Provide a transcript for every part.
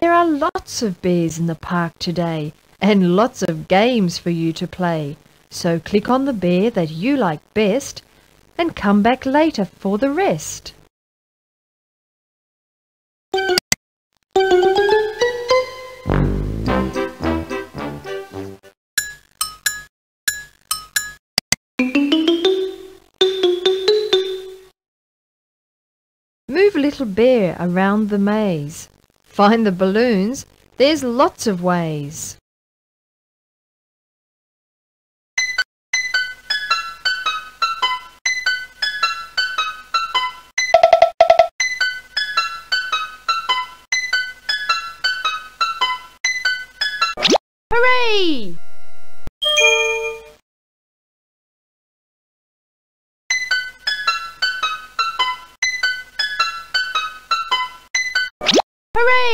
There are lots of bears in the park today and lots of games for you to play. So click on the bear that you like best and come back later for the rest. Move a little bear around the maze. Find the balloons, there's lots of ways.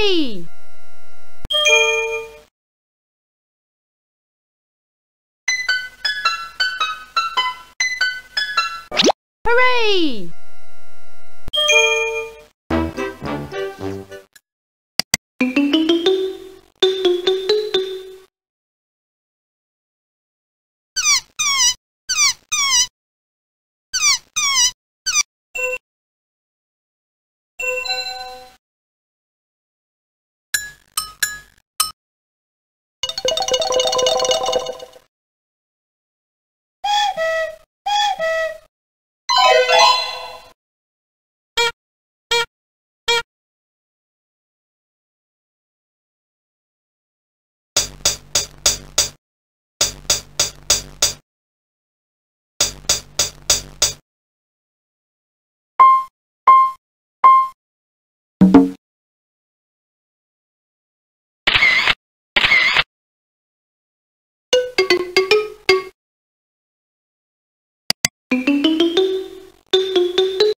Hooray!